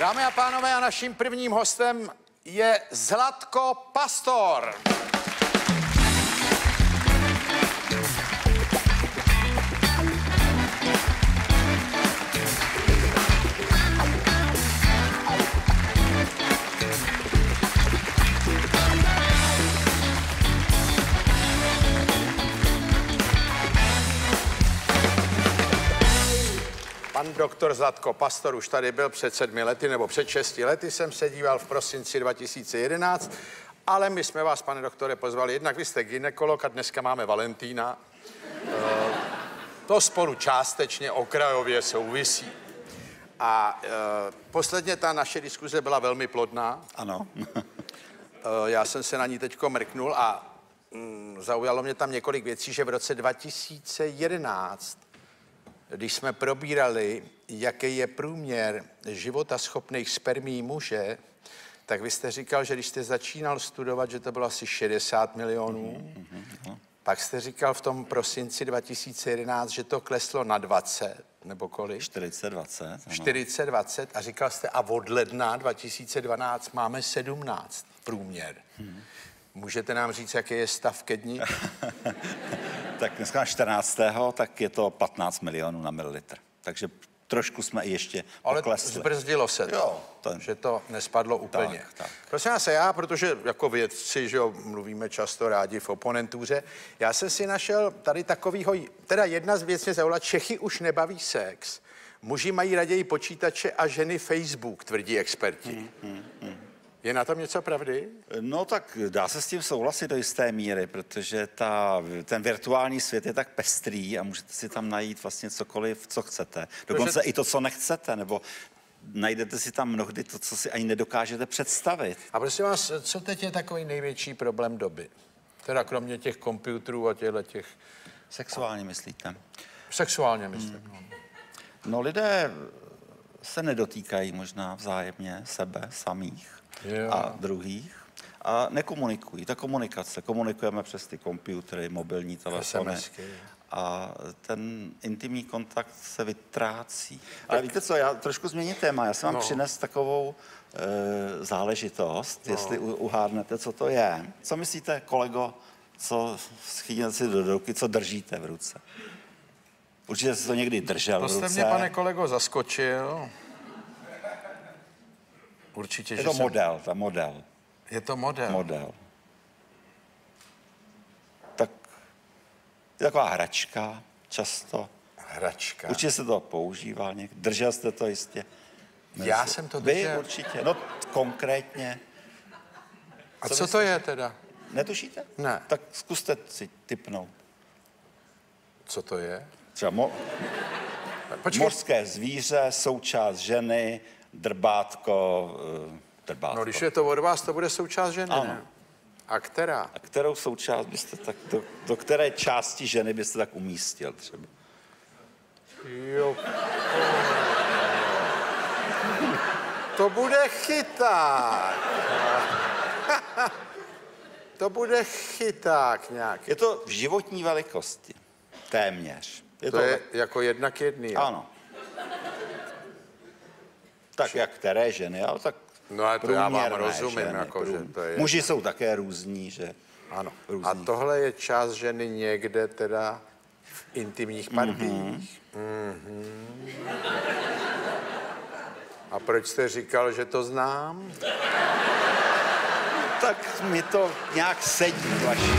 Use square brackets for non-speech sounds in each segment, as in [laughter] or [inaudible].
Dámy a pánové, a naším prvním hostem je Zlatko Pastor. Pan doktor Zlatko Pastor už tady byl před sedmi lety, nebo před šesti lety jsem se díval v prosinci 2011, ale my jsme vás, pane doktore, pozvali. Jednak vy jste ginekolog a dneska máme Valentína. Eh, To spolu částečně okrajově souvisí. A e, posledně ta naše diskuze byla velmi plodná. Ano. E, já jsem se na ní teďko mrknul a mm, zaujalo mě tam několik věcí, že v roce 2011, když jsme probírali, jaký je průměr života schopných spermí muže, tak vy jste říkal, že když jste začínal studovat, že to bylo asi 60 milionů. Pak jste říkal v tom prosinci 2011, že to kleslo na 20, nebo kolik? 40-20. ano. 40, 20 a říkal jste, a od ledna 2012 máme 17 průměr. Můžete nám říct, jaký je stav ke dni? [laughs] Tak dneska 14. tak je to 15 milionů na mililitr. Takže trošku jsme i ještě Ale poklesli. zbrzdilo se to, Jo, to- že to nespadlo úplně. Tak, tak. Prosím vás, já, protože jako vědci, že jo, mluvíme často rádi v oponentuře, já jsem si našel tady takovýho, teda jedna z věcí zaujala, Čechy už nebaví sex, muži mají raději počítače a ženy Facebook, tvrdí experti. Hmm, Je na tom něco pravdy? No tak dá se s tím souhlasit do jisté míry, protože ta, ten virtuální svět je tak pestrý a můžete si tam najít vlastně cokoliv, co chcete. Dokonce i to, co nechcete, nebo najdete si tam mnohdy to, co si ani nedokážete představit. A prosím vás, co teď je takový největší problém doby? Teda kromě těch počítačů a těchto těch, Sexuálně myslíte? sexuálně myslím. Hmm. No. No lidé se nedotýkají možná vzájemně sebe samých Jo. a druhých a nekomunikují. Ta komunikace, komunikujeme přes ty počítače, mobilní telefony SMSky. a ten intimní kontakt se vytrácí. Ale víte co, já trošku změním téma. Já jsem vám No. přines takovou e, záležitost, no. jestli u, uhádnete, co to je. Co myslíte, kolego, co schýněte si do ruky, co držíte v ruce? Určitě jste to někdy držel To v jste ruce. mě, pane kolego, zaskočil. Určitě, Je že to jsem- model, ta model. Je to model. Model. Tak je taková hračka, často. Hračka. Určitě se to používal někdy. Držel jste to jistě. Já jsem to Vy držel. určitě. No konkrétně. A co co to je teda? Netušíte? Ne. Tak zkuste si typnout. Co to je? Třeba mo- Počkej, mořské zvíře, součást ženy, drbátko, eh, drbátko. no když je to od vás, to bude součást ženy, Ano. ne? A která? A kterou součást byste tak, do, do které části ženy byste tak umístil třeba? Jo. To bude chyták. [laughs] To bude chyták nějak. Je to v životní velikosti. Téměř. Je To je jako jedna k jedný. Ano. Tak jak které ženy, ale tak No, ale to já vám rozumím, jako, že to je- Muži jsou také různí, že? Ano. Různý. A tohle je část ženy někde teda v intimních partích. Mhm. A proč jste říkal, že to znám? Tak mi to nějak sedí vaši.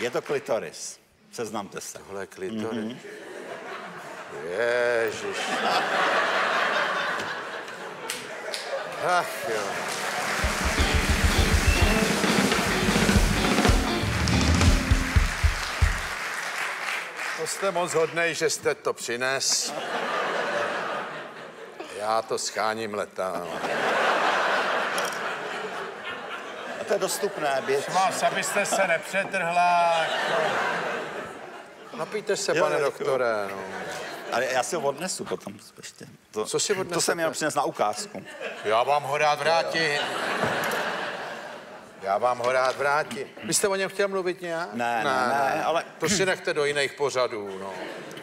Je to klitoris. Seznamte se. Tohle je klitory. Mm-hmm. Ježiš. Ach jo. To jste moc hodnej, že jste to přines. Já to scháním letám. A to je dostupné, běž. Vás, abyste se nepřetrhla. Napijte se, Jo, pane doktore. No. Ale já si ho odnesu potom ještě. To, Co si To odnesete? jsem měl přines na ukázku. Já vám ho rád vrátím. Já vám ho rád vrátím. Vy jste o něm chtěl mluvit nějak? Ne, ne, ne, ale- To si nechte do jiných pořadů, no.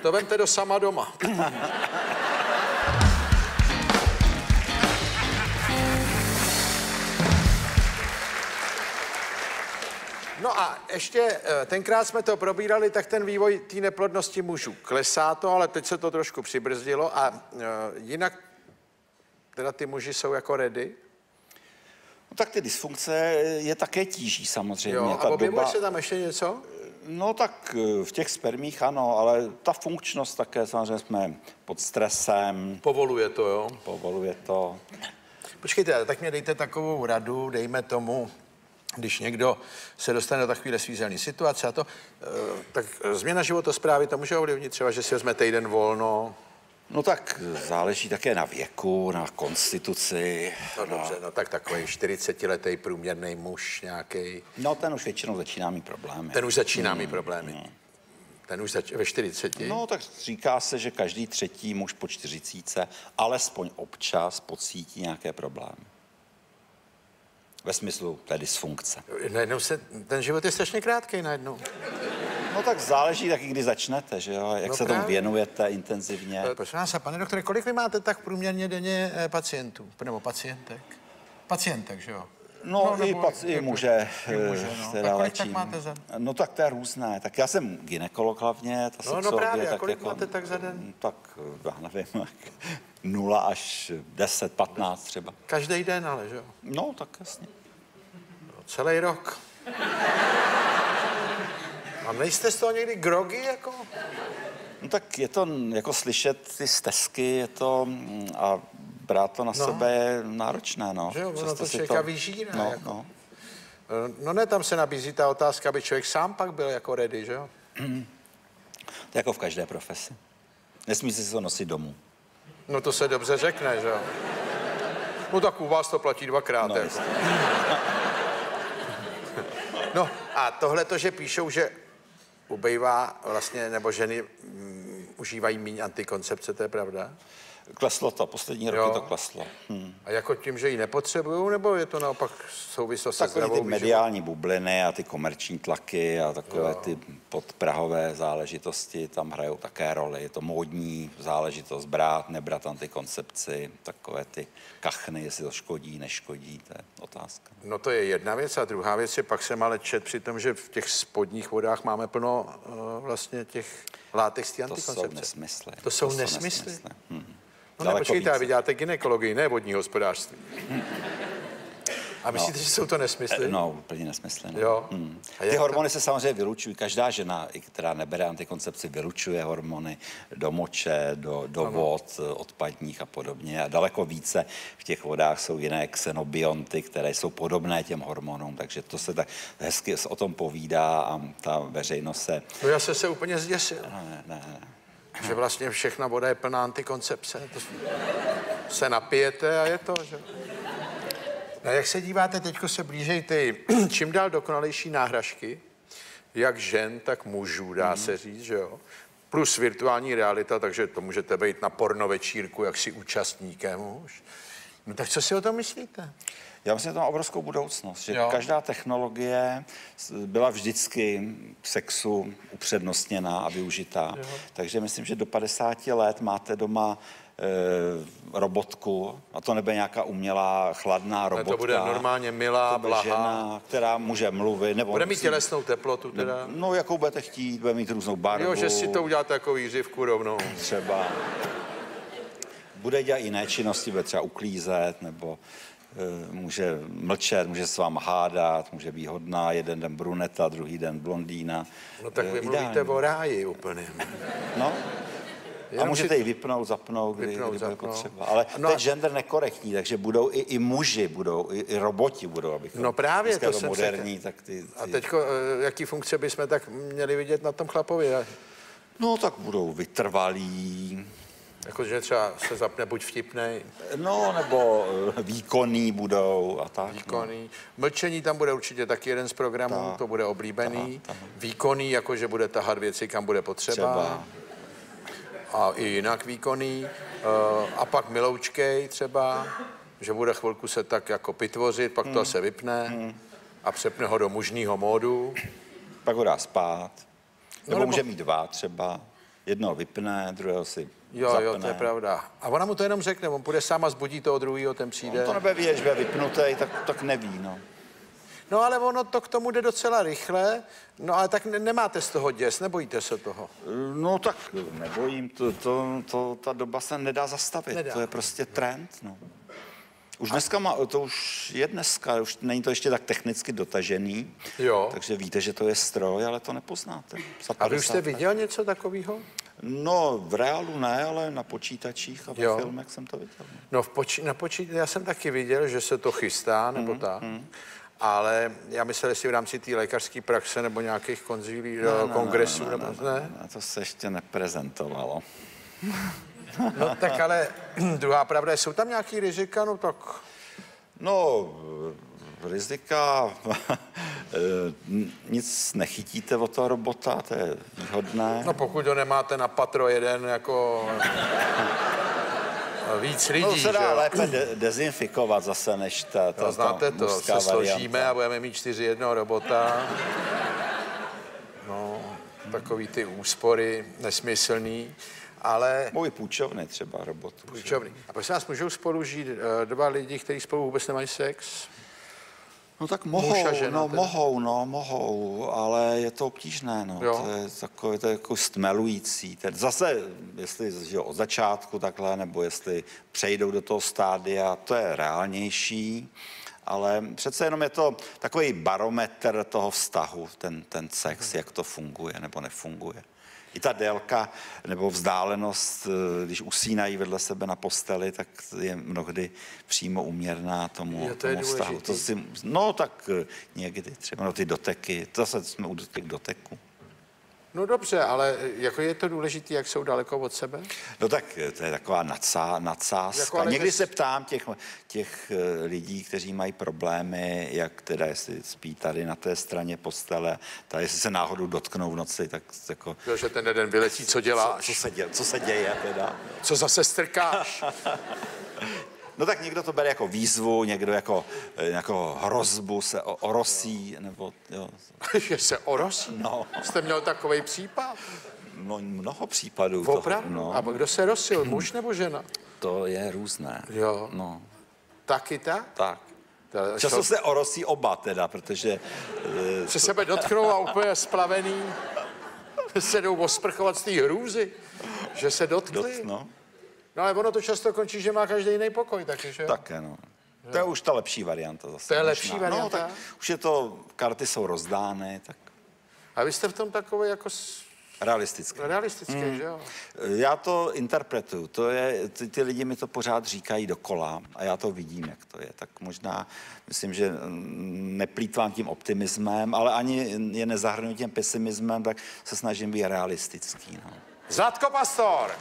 To vemte do sama doma. [laughs] No a ještě eh, tenkrát jsme to probírali, tak ten vývoj té neplodnosti mužů klesá to, ale teď se to trošku přibrzdilo a uh, jinak teda ty muži jsou jako ready. No tak ty dysfunkce je také tíží samozřejmě. Jo, ta a objevuje doba... se tam ještě něco? No tak eh, v těch spermích ano, ale ta funkčnost také, samozřejmě jsme pod stresem, Povoluje to, jo? povoluje to. Počkejte, tak mě dejte takovou radu, dejme tomu, když někdo se dostane do takovéhle svízelné situace a to, eh, tak změna životosprávy to může ovlivnit třeba, že si vezme týden volno. No tak záleží také na věku, na konstituci. No dobře, no tak takový 40-letý průměrný muž nějaký, No ten už většinou začíná mít problémy. ten už začíná mít problémy. Ten už zač- ve 40. No tak říká se, že každý třetí muž po čtyřicíce alespoň občas pocítí nějaké problémy. Ve smyslu té dysfunkce. Najednou se, ten život je strašně krátký najednou. No tak záleží taky, kdy začnete, že jo? Jak No se tomu právě. věnujete intenzivně. Eh, Prosím vás, a pane doktore, kolik vy máte tak průměrně denně eh, pacientů? Nebo pacientek? Pacientek, že jo? No, no i, pac, i muže, i muže, eh, no. teda A kolik tak máte za- No tak to je různé. Tak já jsem ginekolog hlavně, ta No, no právě, a tak kolik máte tak za den? Tak, já nevím, [laughs] jak 0 až 10, 15 třeba. Každý den, ale že jo? No, tak jasně. Celý rok. A nejste z toho někdy grogy, jako? No tak je to jako slyšet ty stezky, je to mm, a brát to na No. sebe je náročné, no. Že jo, ono to člověka vyžírá, No, jako. no. No ne, tam se nabízí ta otázka, aby člověk sám pak byl jako ready, že jo? [clears throat] To jako v každé profesi. Nesmí si to nosit domů. No to se dobře řekne, že jo? No tak u vás to platí dvakrát. No, jako. No a tohle to, že píšou, že ubejvá vlastně, nebo ženy mm, užívají méně antikoncepce, to je pravda? Kleslo to, poslední roky Jo. to kleslo. Hm. A jako tím, že ji nepotřebují, nebo je to naopak souvislost se zdravou ty výživou? mediální bubliny a ty komerční tlaky a takové jo. ty podprahové záležitosti tam hrajou také roli. Je to módní záležitost brát, nebrat antikoncepci, takové ty kachny, jestli to škodí, neškodí, to je otázka. No to je jedna věc a druhá věc je, pak jsem ale čet při tom, že v těch spodních vodách máme plno uh, vlastně těch látek z té To jsou antikoncepce. nesmysly. To jsou nesmysly? Hm. No ne, počkejte, více. vy děláte ginekologii, ne vodní hospodářství. A myslíte, že jsou to nesmysly? No, úplně nesmysly. No. Jo. Hmm. Ty to- hormony se samozřejmě vylučují. Každá žena, která nebere antikoncepci, vylučuje hormony do moče, do, do vod, odpadních a podobně. A daleko více v těch vodách jsou jiné xenobionty, které jsou podobné těm hormonům. Takže to se tak hezky o tom povídá a ta veřejnost se... No já jsem se úplně zděsil, Ne, ne, ne. Že vlastně všechna voda je plná antikoncepce. To se napijete a je to, že? A jak se díváte, teďko se blížejí ty [clears throat] čím dál dokonalejší náhražky, jak žen, tak mužů, dá se říct, že jo? Plus virtuální realita, takže to můžete být na pornovečírku, jak si účastníkem už. No tak co si o tom myslíte? Já myslím, že to má obrovskou budoucnost, že Jo. každá technologie byla vždycky v sexu upřednostněná a využitá. Jo. Takže myslím, že do 50 let máte doma e, robotku, a to nebude nějaká umělá chladná robotka. to bude normálně milá, bude blahá. žena, která může mluvit. Nebo Bude mít tělesnou teplotu teda? No, jakou budete chtít, bude mít různou barvu. Jo, že si to uděláte jako výřivku rovnou. třeba bude dělat jiné činnosti, bude třeba uklízet, nebo může mlčet, může s váma hádat, může být hodná, jeden den bruneta, druhý den blondýna. No tak E, vy ideální. mluvíte o ráji úplně. No, a Jenom můžete si- ji vypnout, zapnout, kdy, Vypnout, kdy bude zapnout. potřeba. Ale No to a- je gender nekorektní, takže budou i, i muži, budou, i, i roboti budou, abychom... No právě, to je to jsem moderní, tak ty, ty... A teďko, eh, jaký funkce bychom tak měli vidět na tom chlapovi? No, tak budou vytrvalí, Jakože třeba se zapne buď vtipnej, no, nebo e, výkonný budou a tak. no. výkonný. Mlčení tam bude určitě taky jeden z programů, Tak. to bude oblíbený. Výkonný, jakože bude tahat věci, kam bude potřeba. Třeba. A i jinak výkonný. Eh, A pak miloučkej třeba, že bude chvilku se tak jako pitvořit, pak to se vypne a přepne ho do mužního módu. Pak ho dá spát. Nebo nebo- může mít dva třeba. Jednoho vypne, druhého si Jo, zapne. jo, to je pravda. A ona mu to jenom řekne, on půjde sám a zbudí toho druhého, ten přijde. On to nebude vědět, že bude vypnutý, tak, tak neví, no. No ale ono to k tomu jde docela rychle, no ale tak ne- nemáte z toho děs, nebojíte se toho. No tak nebojím, to, to, to, ta doba se nedá zastavit, Nedá. to je prostě trend, no. Už dneska má, to už je dneska, už není to ještě tak technicky dotažený, Jo. takže víte, že to je stroj, ale to nepoznáte. Za A vy už 50 jste let. viděl něco takového? No, v reálu ne, ale na počítačích a ve Jo. filmech jsem to viděl. No v poči- na počítači, já jsem taky viděl, že se to chystá, nebo tak. Ale já myslel, jestli v rámci té lékařské praxe nebo nějakých konzilí, no, kongresů, nebo ne? A to se ještě neprezentovalo. [laughs] No tak ale [clears throat] druhá pravda je, jsou tam nějaký rizika, no tak No, eh, rizika, [laughs] eh, nic nechytíte od toho robota, to je výhodné. No pokud ho nemáte na patro jeden jako [laughs] víc lidí, No, se dá že lépe de- dezinfikovat zase, než ta, ta, No, znáte ta to, se mužská složíme varianta. a budeme mít čtyři jednoho robota. No, takový ty úspory nesmyslný, ale Můj půjčovny třeba robotů. že? půjčovný. A prosím vás, můžou spolu žít eh, dva lidi, kteří spolu vůbec nemají sex? No tak Muž mohou, a žena no teda. mohou, no mohou, ale je to obtížné, no. Jo. To je takové, to je jako stmelující. Teď zase, jestli že od začátku takhle, nebo jestli přejdou do toho stádia, to je reálnější, ale přece jenom je to takový barometr toho vztahu, ten, ten sex, jak to funguje nebo nefunguje. I ta délka nebo vzdálenost, eh, když usínají vedle sebe na posteli, tak je mnohdy přímo uměrná tomu, Jo, to tomu vztahu. To si, no tak eh, někdy třeba no, ty doteky, zase jsme u těch doteků. No dobře, ale eh, jako je to důležité, jak jsou daleko od sebe? No tak eh, to je taková nadsá, nadsázka. Jako Někdy se ptám těch, těch eh, lidí, kteří mají problémy, jak teda, jestli spí tady na té straně postele, tak jestli se náhodou dotknou v noci, tak jako, Jo, že ten jeden vyletí, co co, děláš? co, se děje, co se děje teda. Co zase strkáš? [laughs] No tak někdo to bere jako výzvu, někdo jako, eh, jako hrozbu se o- orosí, nebo jo, [laughs] že se orosí? No. Jste měl takový případ? no, mnoho případů. toho, Opravdu? no, A kdo se rosil, muž nebo žena? to je různé. Jo. No, Taky tak? tak. To- Často se orosí oba teda, protože eh, se sebe dotknou a úplně splavený [laughs] se jdou osprchovat z té hrůzy, že se dotkli. dot, no, No ale ono to často končí, že má každý jiný pokoj taky, že také no. To je už ta lepší varianta zase. To je možná. lepší varianta? No, tak už je to, karty jsou rozdány, tak A vy jste v tom takový jako s- realisticky. realistický, Hmm. že jo? Já to interpretuju, to je, ty, ty lidi mi to pořád říkají dokola a já to vidím, jak to je. Tak možná, myslím, že mm, neplýtvám tím optimismem, ale ani je nezahrnuji tím pesimismem, tak se snažím být realistický. No. Zlatko Pastor!